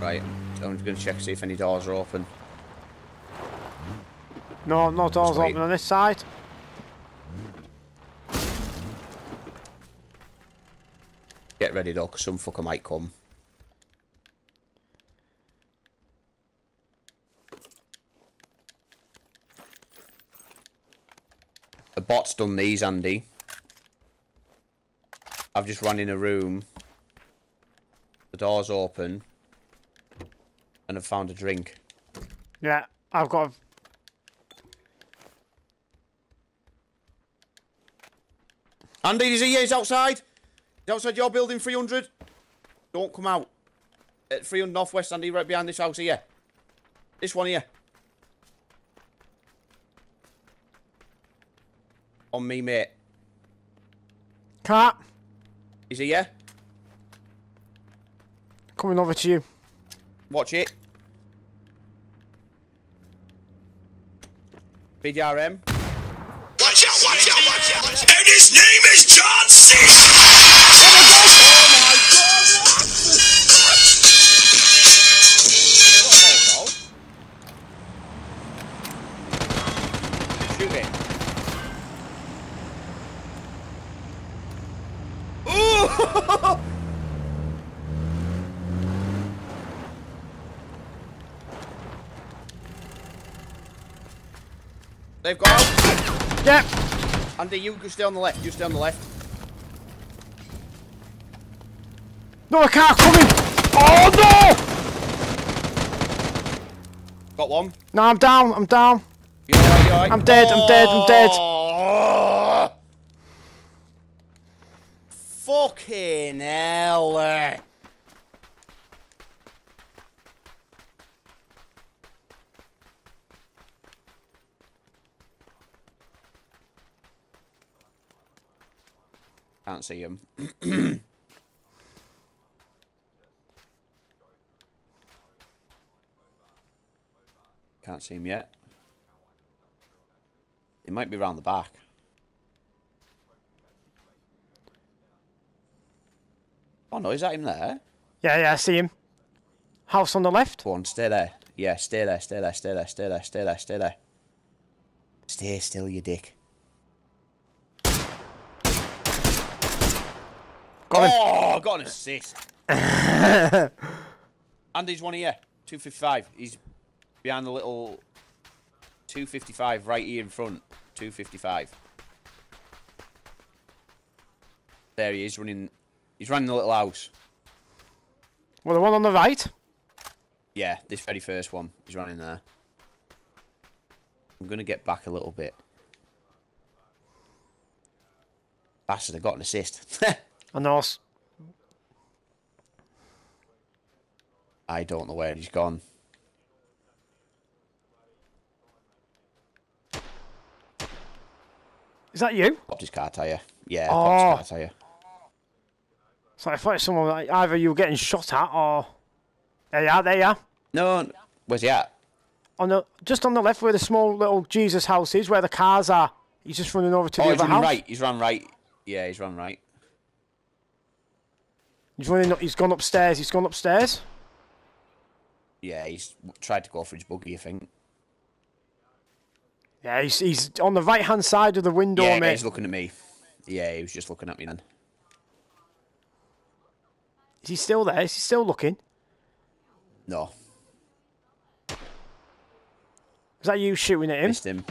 Right, I'm just going to check see if any doors are open. No, no doors open on this side. Get ready though, 'cause some fucker might come. The bot's done these, Andy. I've just run in a room. The door's open. And I've found a drink. Yeah, I've got. Andy, is he? He's outside. He's outside your building, 300. Don't come out. At 300 Northwest, Andy, right behind this house here. This one here. On me, mate. Cat, Is he here? coming over to you. Watch it. BDRM. Watch out, watch out, watch out! And his name is John C. out. Yep. Andy, you can stay on the left. You stay on the left. No, a car coming. Oh no! Got one. No, I'm down. I'm down. You alright? You alright? I'm dead, I'm dead, I'm dead. Oh! Fucking hell. Eh. Can't see him. Can't see him yet. It might be round the back. Oh no, is that him there? Yeah, yeah, I see him. House on the left. Go on, stay there. Yeah, stay there, stay there, stay there, stay there, stay there, stay there. Stay still, you dick. Got him. Oh, got an assist. Andy's one here. 255. He's behind the little 255 right here in front. 255. There he is running. He's running the little house. Well, the one on the right. Yeah, this very first one. He's running there. I'm going to get back a little bit. Bastard, I got an assist. And those. I don't know where he's gone. Is that you? Popped his car tyre. Yeah, Oh. popped his oh. car tyre. So I thought it was someone like either you were getting shot at or. There you are. There you are. No, where's he at? On the just on the left where the small little Jesus house is, where the cars are. He's just running over to Oh, the he's other house. right. He's run right. Yeah, he's run right. He's running. up- He's gone upstairs. He's gone upstairs. Yeah, he's tried to go for his buggy, I think. Yeah, he's he's on the right hand side of the window, yeah, mate. he's looking at me. Yeah, he was just looking at me then. Is he still there? Is he still looking? No, Is that you shooting at him? missed him.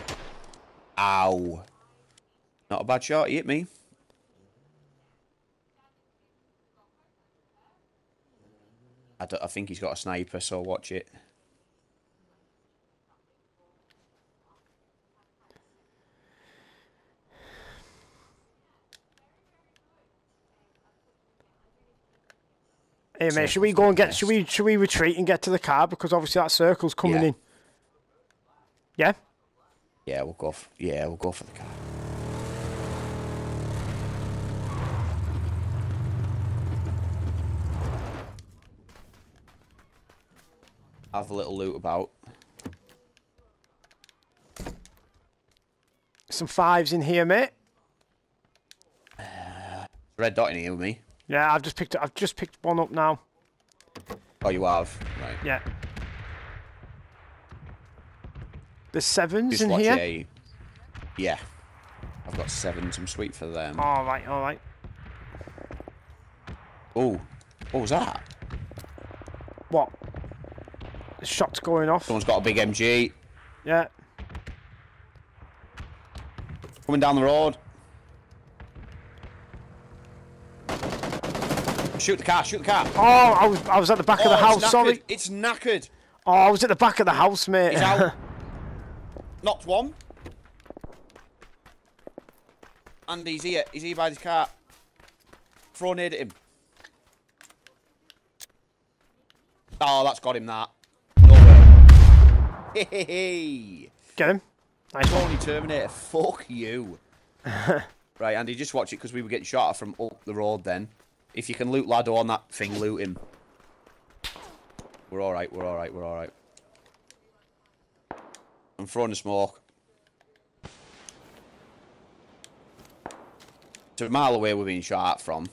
Ow. Not a bad shot. He hit me. I, I think he's got a sniper, so watch it. Hey mate, should we go and get? Should we should we retreat and get to the car because obviously that circle's coming Yeah. in. Yeah. Yeah, we'll go. For, yeah, we'll go for the car. Have a little loot about. Some fives in here, mate. Uh, red dot in here with me. Yeah, I've just picked. I've just picked one up now. Oh, you have. Right. Yeah. The sevens Just in here. A. Yeah. I've got seven. Some sweet for them. All right, all right. Oh, what was that? What? The shots going off. Someone's got a big MG Yeah. coming down the road. Shoot the car! Shoot the car! Oh, I was I was at the back of the Oh, house. knackered. Sorry. It's knackered. Oh, I was at the back of the house, mate. He's out. Knocked one. And he's here. He's here by this car. Throw a nade at him. Oh, that's got him, that. Hey. Get him. Nice. Tony Terminator, fuck you. right, Andy, just watch it because we were getting shot at from up the road then. If you can loot Lado on that thing, loot him. We're alright, we're alright, we're alright. I'm throwing the smoke. It's a mile away we're being shot at from.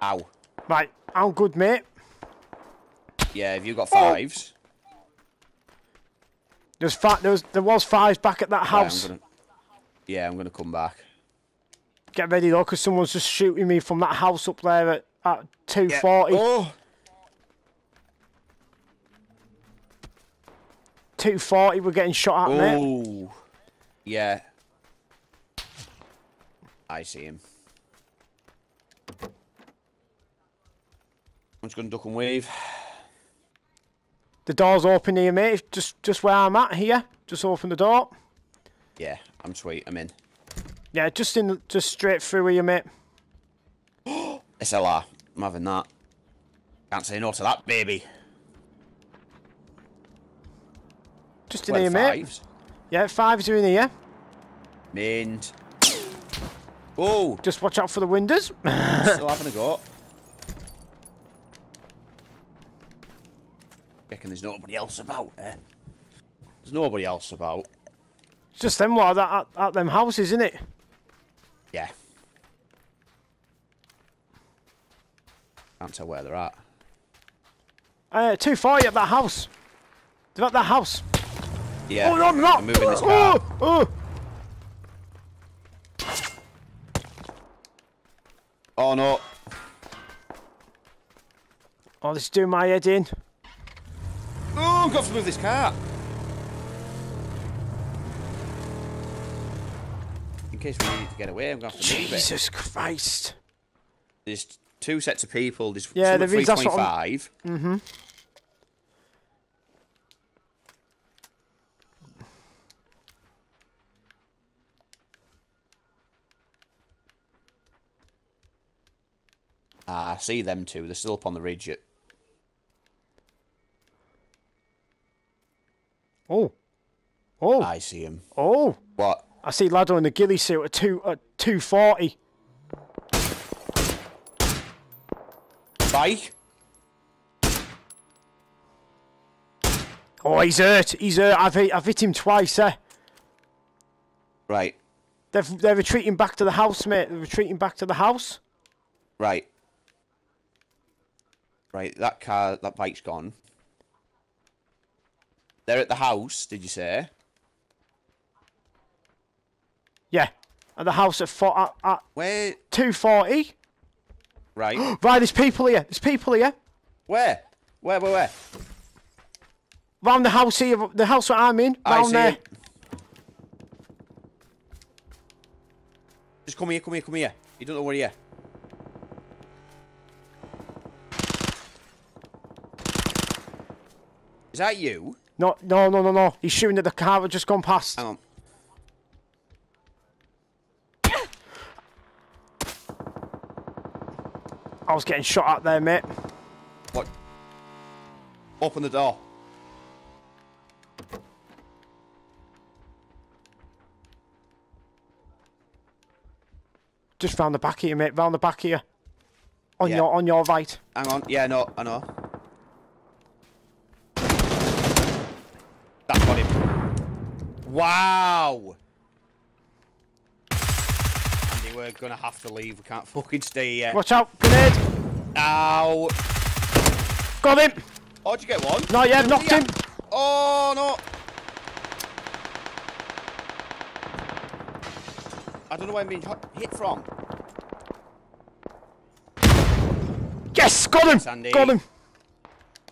Ow. Right, I'm good, mate. Yeah, have you got oh. fives? There's fi- there was there was fives back at that Right, house. I'm gonna... Yeah, I'm gonna come back. Get ready though, because someone's just shooting me from that house up there at, at 240. Oh! 240, we're getting shot at, mate. Oh! Yeah. I see him. I'm just gonna duck and wave. The door's open here, mate. Just just where I'm at here. Just open the door. Yeah, I'm sweet. I'm in. Yeah, just in, just straight through here, mate. SLR. I'm having that. Can't say no to that, baby. Just in Well, here, mate. Yeah, fives are in here. Mint. Oh! Just watch out for the windows. Still having a go. Reckon there's nobody else about, eh? There's nobody else about. It's just them lot at, at, them houses, isn't it? Yeah. Can't tell where they're at. Uh, 240 at that house. They're at that house. Yeah. Oh, no, I'm not. I'm moving this car. Oh, oh. Oh no. oh, this is doing my head in. I've got to move this car. In case we need to get away, I'm going to have to move it. Jesus Christ. There's two sets of people. There's Yeah, there is, that's what I'm- Mm-hmm. Ah, I see them two. They're still up on the ridge. At... Oh. Oh. I see him. Oh. What? I see Lado in the ghillie suit at two at two forty. Bike? Oh, he's hurt. He's hurt. I've hit, I've hit him twice. Eh? Right. They're they're retreating back to the house, mate. They're retreating back to the house. Right. Right, that car, that bike's gone. They're at the house, did you say? Yeah, at the house at four, at, at Where? two forty. Right. Right, there's people here. There's people here. where? Where, where, where? Round the house here, the house that I'm in. I Round see there. it. Just come here, come here, come here. You don't know where you Is that you? No, no, no, no, no. He's shooting at the car that just gone past. Hang on. I was getting shot at there, mate. What? Open the door. Just round the back here, mate. Round the back here. On Yeah. your on your right. Hang on. Yeah, no, I know. That's got him. Wow. Andy, we're gonna have to leave. We can't fucking stay here. Watch out, grenade. Ow. Got him. Oh, did you get one? Not yet, knocked Yeah. him. Oh no! I don't know where I'm being hit- from. Yes, got him. Sandy. Got him.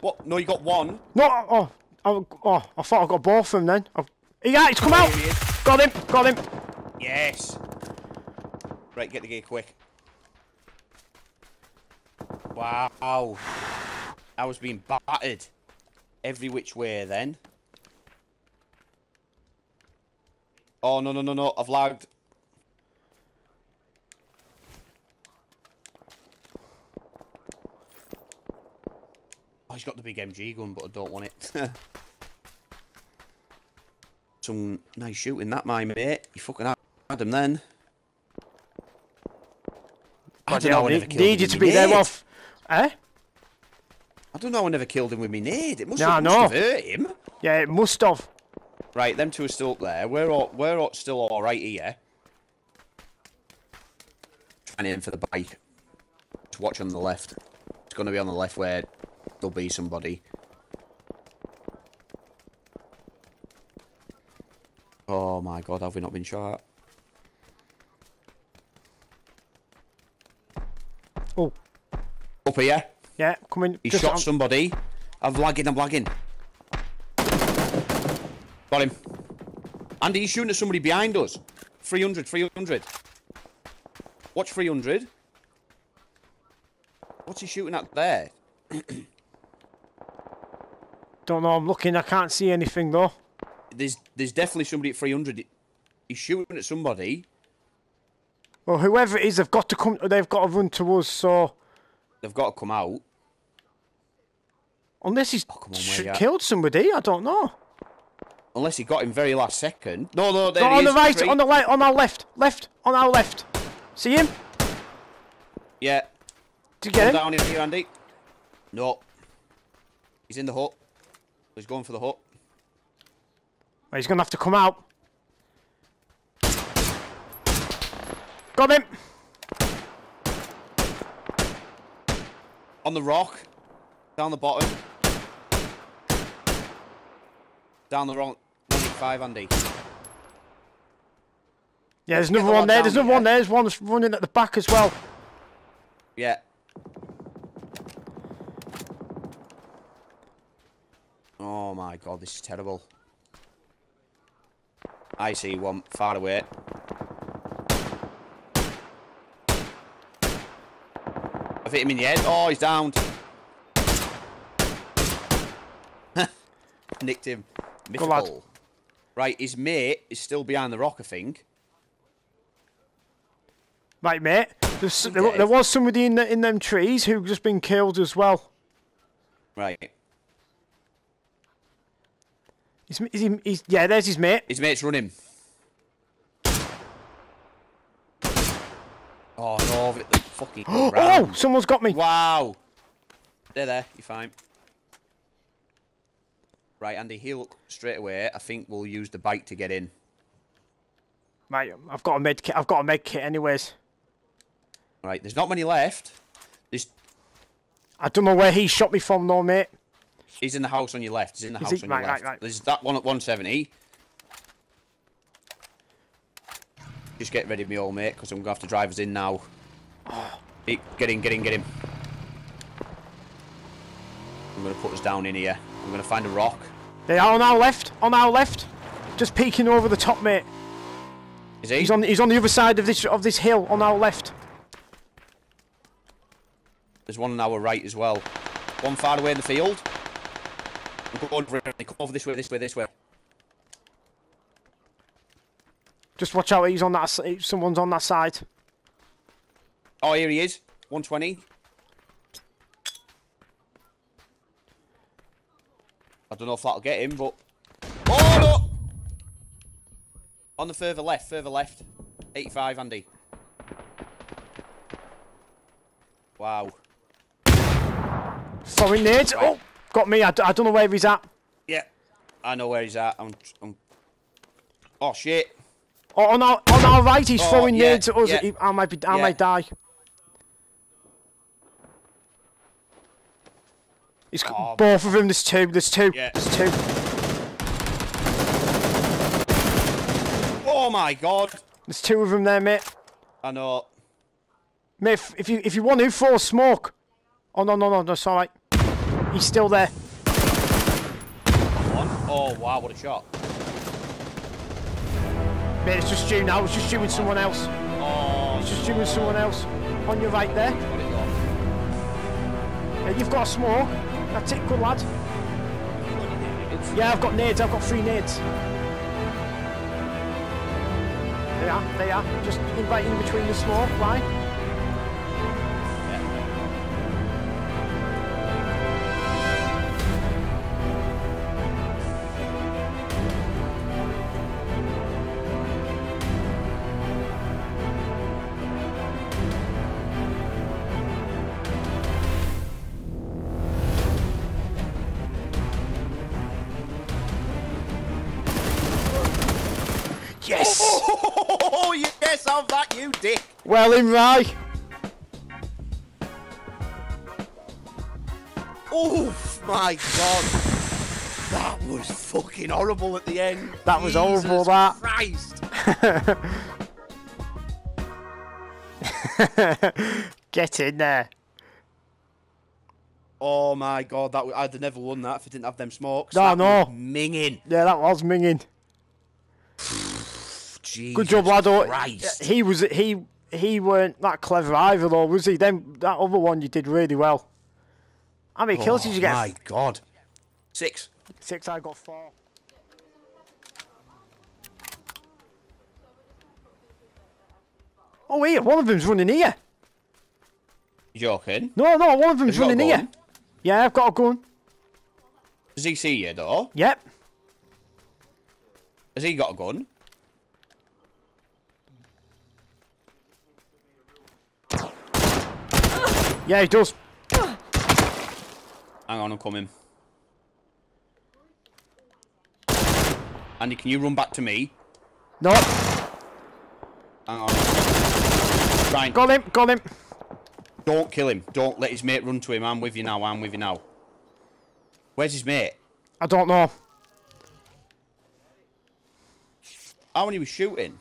What? No, you got one. No, oh, oh, oh, I thought I got both of them then. Oh, yeah, he's come out. He. Got him. Got him. Yes. Right, get the gear quick. Wow. I was being battered every which way then. Oh no no no no! I've lagged. Oh, he's got the big MG gun, but I don't want it. Some nice shooting that, my mate. You fucking had him then. I don't know. I never need- you to be there, off. Eh? I don't know. I never killed him with me nade. It must, I have, must know. have hurt him. Yeah, it must have. Right, them two are still up there. We're all, we're all still all right here. Trying in for the bike. Just watch on the left. It's going to be on the left where there'll be somebody. Oh my god, have we not been shot? Oh, Up here. yeah, coming. He just shot on- somebody. I'm lagging, I'm lagging. Got him. Andy, he's shooting at somebody behind us. 300, 300. Watch 300. What's he shooting at there? Don't know. I'm looking. I can't see anything though. There's there's definitely somebody at 300. He's shooting at somebody. Well, whoever it is, they've got to come. They've got to run to us. So They've got to come out. unless he's Oh, on, sh- where you at? killed somebody, I don't know. Unless he got him very last second. No, no, there No, on the right, three. on the right, on our left, left, on our left. See him? Yeah. Did you get Come him? down here, Andy. No. He's in the hut. He's going for the hut. He's gonna have to come out. Got him. On the rock. Down the bottom. Down the wrong. 185, Andy. Yeah, there's another the one there. There's another one there. There's one that's running at the back as well. Yeah. Oh my god, this is terrible. I see one far away. I've hit him in the head. Oh, he's downed. Nicked him. Good lad. Mythical. Right, his mate is still behind the rock, I think. Right, mate. There, there was somebody in the, in them trees who just been killed as well. Right. Is, is he, he's, yeah, there's his mate. His mate's running. Oh no, fucking Oh, someone's got me. Wow. There, there, you're fine. Right, Andy, heal straight away. I think we'll use the bike to get in. Right, I've got a med kit. I've got a med kit, anyways. Right, there's not many left. There's, I don't know where he shot me from, though, mate. He's in the house on your left. He's in the Is house he? on your Right, right, left. right. There's that one at 170. Just get ready, me old mate, because I'm going to have to drive us in now. Get in, get in, get in. I'm going to put us down in here. I'm going to find a rock. They are on our left. On our left. Just peeking over the top, mate. Is he? He's on. He's on the other side of this of this hill on our left. There's one on our right as well. One far away in the field. Over, come over this way, this way, this way. Just watch out. He's on that. Someone's on that side. Oh, here he is. 120. I don't know if that'll get him, but... Oh, no! On the further left, further left. 85, Andy. Wow. Sorry. Right. Oh, got me. I, d- I don't know where he's at. Yeah, I know where he's at. I'm, I'm Oh shit. Oh, on our on our right, he's Oh, throwing yeah, nades at us. yeah. He- I might be. I Yeah. might die. He's got Oh. both of them. There's two. There's two. Yeah. There's two. Oh my god. There's two of them there, mate. I know. Mate, if, you if you want to, throw smoke. Oh no no no, that's all right. He's still there. One. Oh wow, what a shot. Mate, it's just you now. It's just you and someone else. Oh, It's just you and someone else. On your right there. Yeah, you've got a smoke. That's it, good lad. Yeah, I've got nades. I've got three nades. They are. They are. Just right in between the smoke, right? Well in. Oh my god. That was fucking horrible at the end. That was horrible, that. Christ. Get in there. Oh my god, that w- I'd have never won that if I didn't have them smokes. No, that no. Minging. Yeah, that was minging. Jesus Good job, lad. He was he he weren't that clever either, though, was he? Then that other one you did really well. How many kills did you get? Oh my god. Six. Six. I got four. Oh, here, one of them's running here. You joking? No, no, one of them's Has he running here. Yeah, I've got a gun. Does he see you though? Yep. Has he got a gun? Yeah, he does. Hang on, I'm coming. Andy, can you run back to me? No, Hang on. Right, got him, got him. don't kill him. Don't let his mate run to him. I'm with you now. I'm with you now. Where's his mate? I don't know. How many was shooting?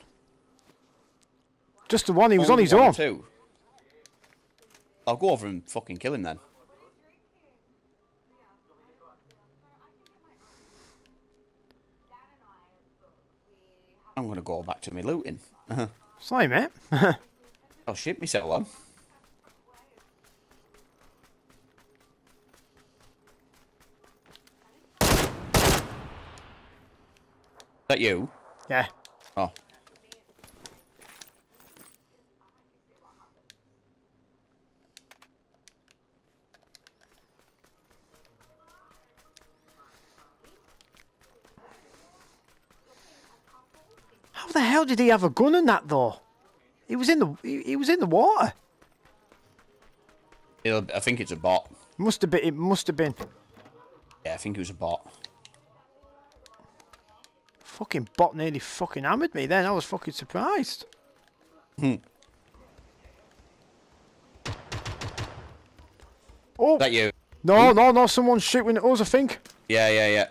Just the one. He was on his own. Two. I'll go over and fucking kill him then. I'm gonna go back to me looting. Sorry, mate. I'll shit myself on. that you? yeah. Oh. How did he have a gun in that though? He was in the he, he was in the water. It'll, I think it's a bot. Must have been. It must have been. Yeah, I think it was a bot. Fucking bot nearly fucking hammered me. Then I was fucking surprised. Hmm. Oh that you? no no no! Someone's shooting at us. I think. Yeah, yeah, yeah.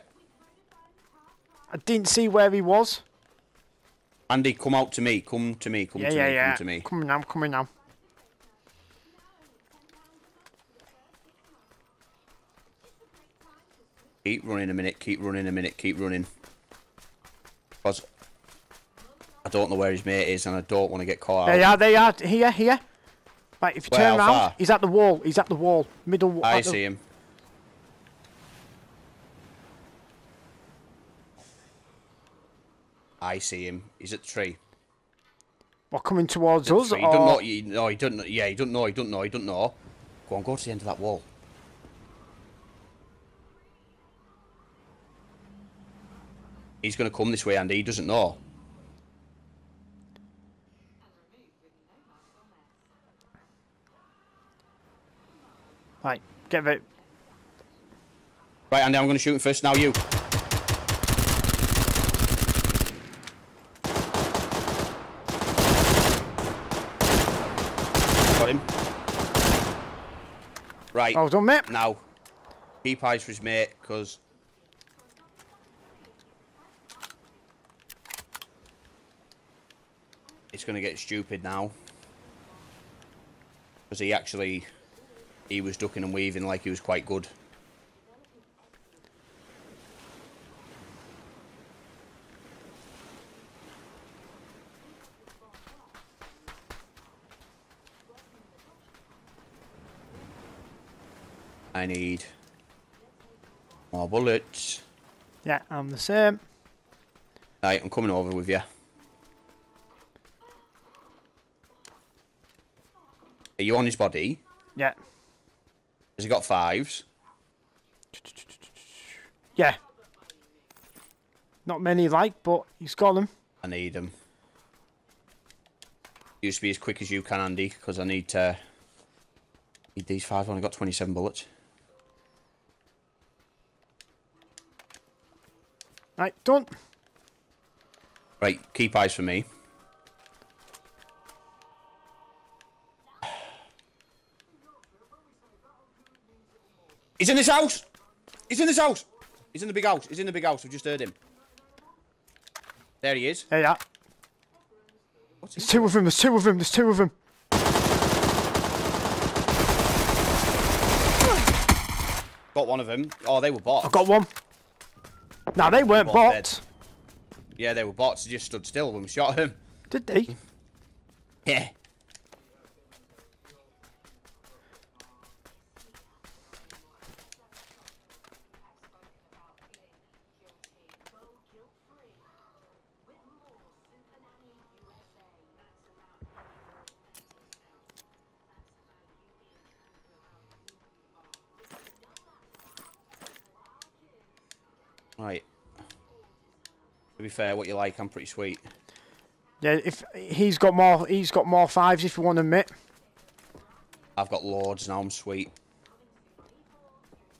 I didn't see where he was. Andy, come out to me. Come to me. Come Yeah to yeah me. yeah. Come to me. Coming now. Coming now. Keep running a minute. Keep running a minute. Keep running. Because I don't know where his mate is, and I don't want to get caught They out. are. They are here. Here. Right. If you Where, turn around, far? he's at the wall. He's at the wall. Middle. I at the- see him. I see him. He's at the tree. What coming towards us? tree. He or- doesn't know. He, no, he doesn't. know- Yeah, he don't know. He don't know. He don't know. Go on, go to the end of that wall. He's going to come this way, Andy. He doesn't know. Right. Get it. Right, Andy, I'm going to shoot him first. Now you. Right. Well done, mate. Now, keep eyes for his mate, because... It's going to get stupid now. Because he actually... He was ducking and weaving like he was quite good. I need more bullets. Yeah, I'm the same. Right, I'm coming over with you. Are you on his body? Yeah. Has he got fives? Yeah. Not many like, but he's got them. I need them. Used to be as quick as you can, Andy, because I need to. Need these five. I've only got 27 bullets. Right, done. Right, keep eyes for me. He's in this house! He's in this house! He's in the big house. He's in the big house. I've just heard him. There he is. There you are. What's There's he? two of them, there's two of them, there's two of them. Got one of them. Oh, they were bots. I've got one. Now they weren't Bot dead. bots. Yeah, they were bots. They just stood still when we shot him. Did they? Yeah. Right. To be fair, what you like, I'm pretty sweet. Yeah, if he's got more he's got more fives if you want to admit. I've got lords now, I'm sweet.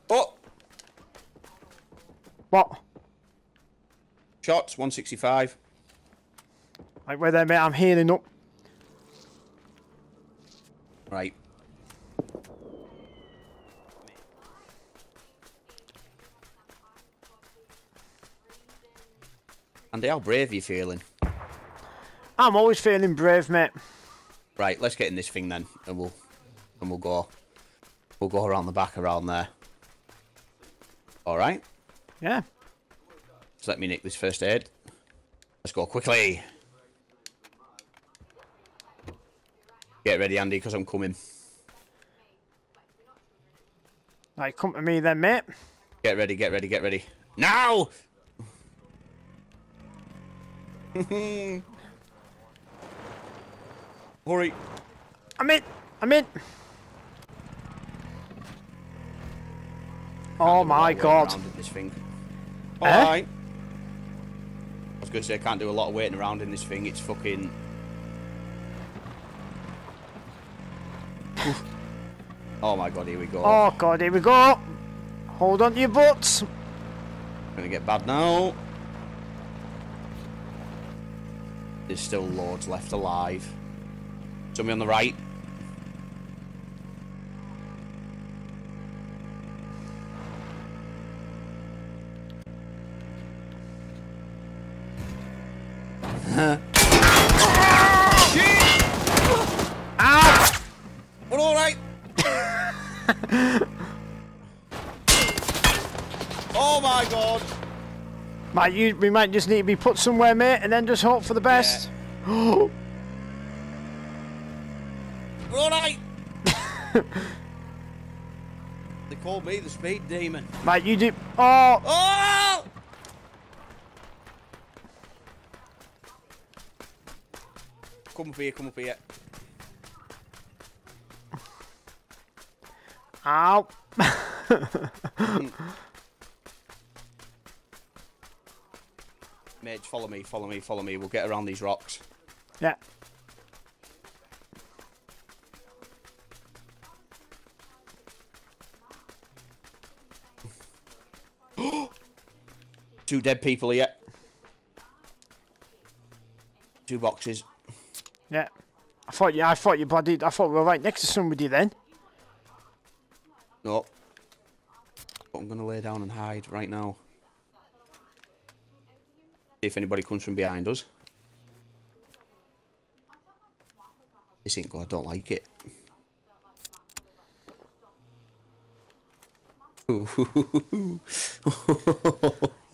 Oh! What? Shots, 165. Like where there mate, I'm healing up. Right. Andy, how brave are you feeling? I'm always feeling brave, mate. Right, let's get in this thing then, and we'll and we'll go we'll go around the back around there. All right. Yeah. Just let me nick this first aid. Let's go quickly. Get ready, Andy, because I'm coming. Right, come to me then, mate. Get ready, get ready, get ready. Now! Hurry. I'm in. I'm in. Oh my Waiting god. around in This thing. Eh? Alright. I was going to say, I can't do a lot of waiting around in this thing. It's fucking... oh my god, here we go. Oh god, here we go. Hold on to your butts. Gonna get bad now. There's still lords left alive. Somebody on the right. Might you, we might just need to be put somewhere, mate, and then just hope for the best. We're all right. they called me the speed demon. Mate, you do. Oh, Oh! Come up here, come up here. ow. Hmm. Mate, follow me, follow me, follow me. We'll get around these rocks. Yeah. Two dead people here. Two boxes. Yeah. I thought you. I thought you bloody. I thought we were right next to somebody then. No. But I'm gonna lay down and hide right now. See if anybody comes from behind us. This ain't good. I don't like it.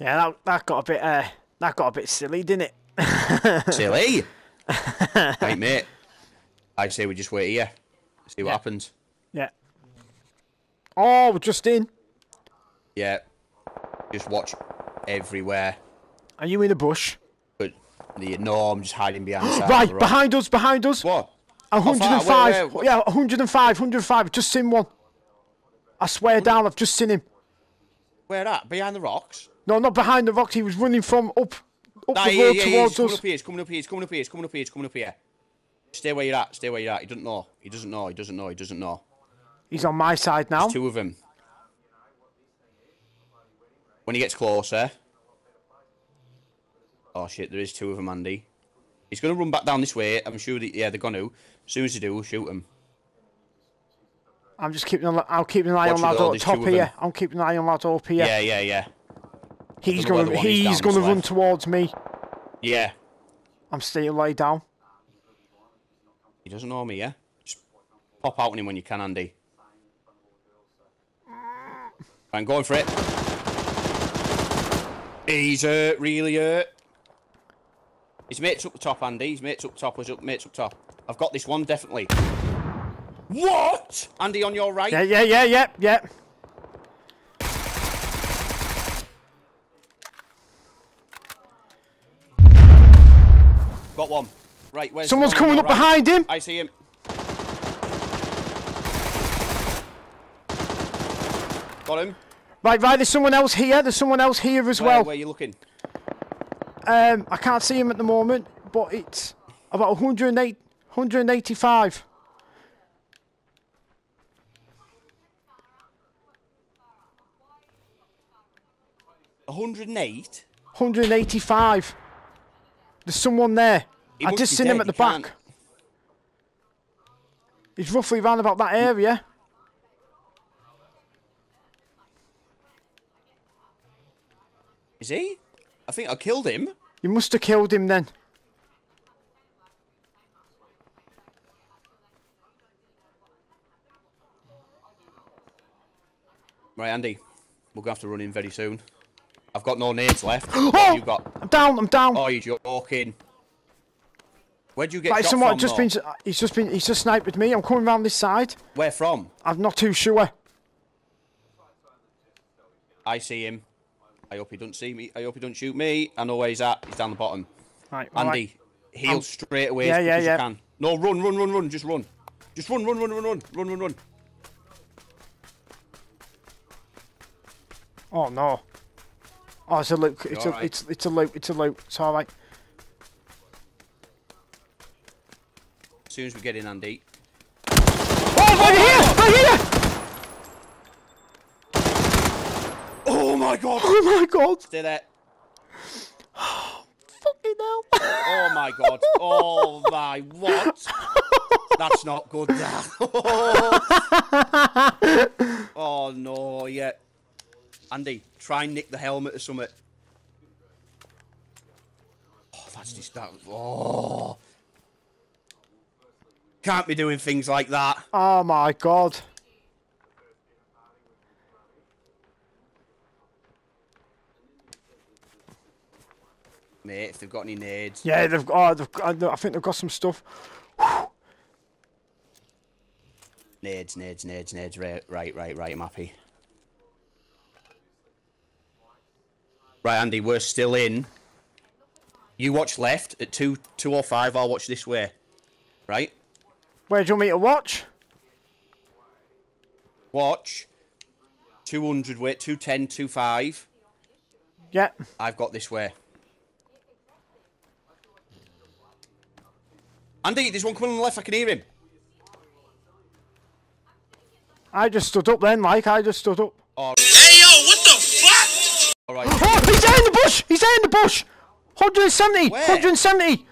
Yeah, that, that got a bit uh, that got a bit silly, didn't it? Silly. right, mate. I say we just wait here. See what Yeah. happens. Yeah. Oh, we're just in. Yeah. Just watch everywhere. Are you in a bush? But the, no, I'm just hiding behind the side. Right, the behind us, behind us. What? A far? 105. Where, where? Yeah, 105, 105. I've just seen one. I swear down, I've just seen him. Where at? Behind the rocks? No, not behind the rocks. He was running from up, up Nah, the yeah, road yeah, yeah. He's towards coming up here. He's coming up here. He's coming up here. He's coming up here. He's coming up here. Stay where you're at. Stay where you're at. He doesn't know. He doesn't know. He doesn't know. He doesn't know. He's on my side now. There's two of them. When he gets closer. Oh shit! There is two of them, Andy. He's gonna run back down this way. I'm sure that yeah, they're gonna. As soon as they do, we'll shoot him. I'm just keeping an I'm keeping an eye Watch on up top here. I'm keeping an eye on lad up here. Yeah, yeah, yeah, he's don't know where gonna the he's gonna run way. towards me. yeah. I'm staying laid down. He doesn't know me, yeah. Just pop out on him when you can, Andy. I'm going for it. He's hurt, really hurt. His mate's up the top, Andy. His mate's up top. His up, mate's up top. I've got this one, definitely. What? Andy, on your right. Yeah, yeah, yeah, yeah, yeah. Got one. Right, where's Someone's coming up right? behind him. I see him. Got him. Right, right. There's someone else here. There's someone else here as Where, well. where are you looking? Um, I can't see him at the moment, but it's about 108, 185. 108? 185. There's someone there. He I just seen him at the he can't- back. He's roughly round about that area. Is he? I think I killed him. You must have killed him then. Right, Andy. We're going to have to run in very soon. I've got no nades left. Oh! Have you got? I'm down. I'm down. Oh, you're joking. Where'd you get Right, shot someone from, just though? been. Uh, he's just been. He's just sniped with me. I'm coming round this side. Where from? I'm not too sure. I see him. I hope he doesn't see me. I hope he doesn't shoot me. I know where he's at. He's down the bottom. Right, all right. Andy, heal I'm- straight away Yeah, yeah, yeah. you can. No, run, run, run, run. Just run. Just run, run, run, run, run, run, run, run. Oh no. Oh, it's a loot. It's a. alright? It's it's a loot. It's a loot. It's all right. As soon as we get in, Andy. Oh, right here! Right here! Oh my god! Oh my god! Stay there. Fucking hell! Oh my god. Oh my what? That's not good. That. oh no, yeah. Andy, try and nick the helmet or something. Oh, that's just that. Oh. Can't be doing things like that. Oh my god! Mate, if they've got any nades. Yeah, they've got. Oh, they've got, I think they've got some stuff. Nades, nades, nades, nades. Right, right, right, right. I'm happy. Right, Andy, we're still in. You watch left at 2 205. I'll watch this way. Right? Where do you want me to watch? Watch. 200 weight, 210, 25. Yeah. I've got this way. Andy, there's one coming on the left. I can hear him. I just stood up then, Mike. I just stood up. Oh. Hey yo, what the fuck? All right. Oh, he's there in the bush! He's there in the bush! 170! Where? 170!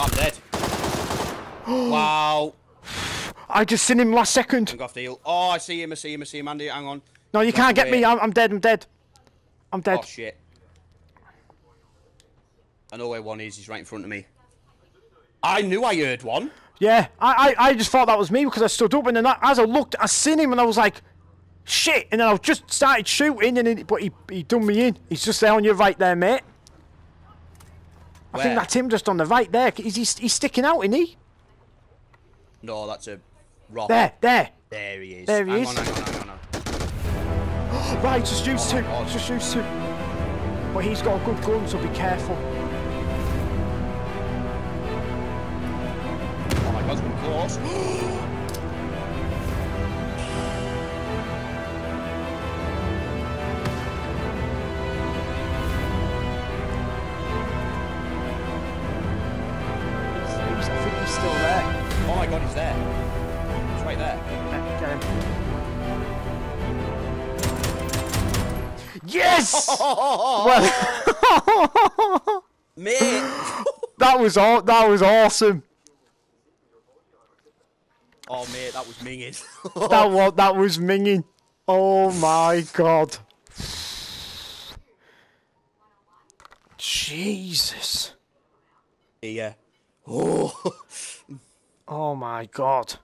I'm dead. wow. I just seen him last second. I'm off the heel. Oh, I see him. I see him. I see him. Andy, hang on. No, you Drop can't get away. me. I'm, I'm dead. I'm dead. I'm dead. Oh shit. I know where one is. He's right in front of me. I knew I heard one. Yeah, I, I, I just thought that was me because I stood up and then I, as I looked, I seen him and I was like, shit. And then I just started shooting and then, but he, he done me in. He's just there on your right there, mate. I think that's him just on the right there. Is he, he's sticking out, isn't he? No, that's a rock. There, there. There he is. There he hang is. On, hang on, hang on, hang on. Right, just use Oh my two. God. Just use two. But he's got a good gun, so be careful. Him. Yes! well, Mate! that was all. That was awesome. Oh, mate, that was minging. That was that was minging. Oh my god. Jesus. yeah. Oh. Oh my god.